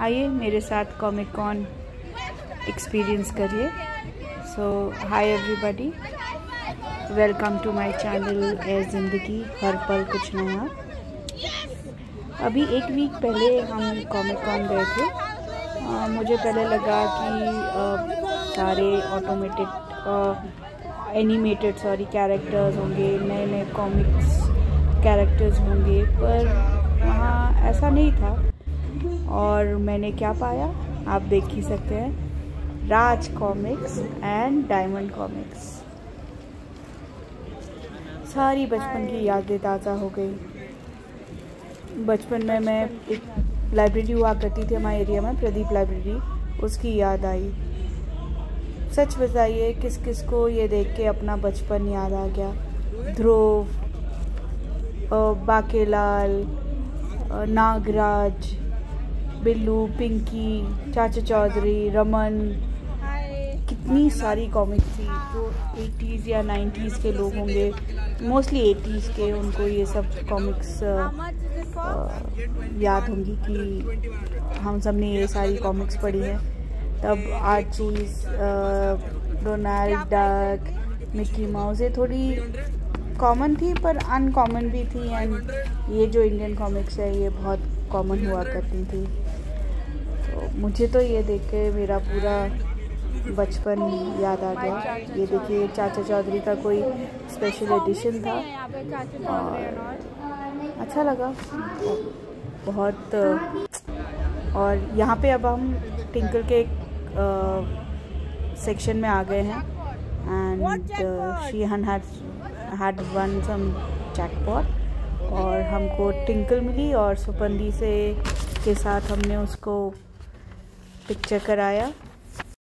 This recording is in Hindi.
आइए मेरे साथ कॉमिक कॉन एक्सपीरियंस करिए। So hi everybody welcome to my channel ए ज़िंदगी हर पल कुछ नया। अभी एक वीक पहले हम कॉमिक कॉन गए थे। आ, मुझे पहले लगा कि सारे ऑटोमेटेड एनिमेटेड सॉरी कैरेक्टर्स होंगे नए नए कॉमिक्स कैरेक्टर्स होंगे पर वहाँ ऐसा नहीं था। और मैंने क्या पाया? आप देख ही सकते हैं। Raj Comics and Diamond Comics सारी बचपन की यादें ताज़ा हो गई। बचपन में मैं एक लाइब्रेरी हुआ करती थी, हमारे एरिया में प्रदीप लाइब्रेरी उसकी याद आई। सच बताइए, किस किस को ये देख के अपना बचपन याद आ गया? ध्रुव बाकेलाल नागराज बिल्लू, पिंकी, चाचा चौधरी, रमन। कितनी सारी कॉमिक्स थी, जो एटीज़ या नाइन्टीज़ के लोग होंगे। मोस्टली एटीज़ के उनको ये सब कॉमिक्स याद होंगी कि हम सबने ये सारी कॉमिक्स पढ़ी है। तब Archies Donald Duck Mickey Mouse ये थोड़ी कॉमन थी, पर अनकॉमन भी थी। एंड ये जो इंडियन कॉमिक्स है, ये बहुत कॉमन हुआ करती थी। तो मुझे तो ये देख के मेरा पूरा बचपन याद आ गया। ये देखिए चाचा चौधरी का कोई स्पेशल एडिशन था। और अच्छा लगा। बहुत और यहाँ पे अब हम टिंकल के एक सेक्शन में आ गए हैं। एंड शी हन हैड वन सम जैकपॉट और हमको टिंकल मिली और सुपंदी से के साथ हमने उसको पिक्चर कराया।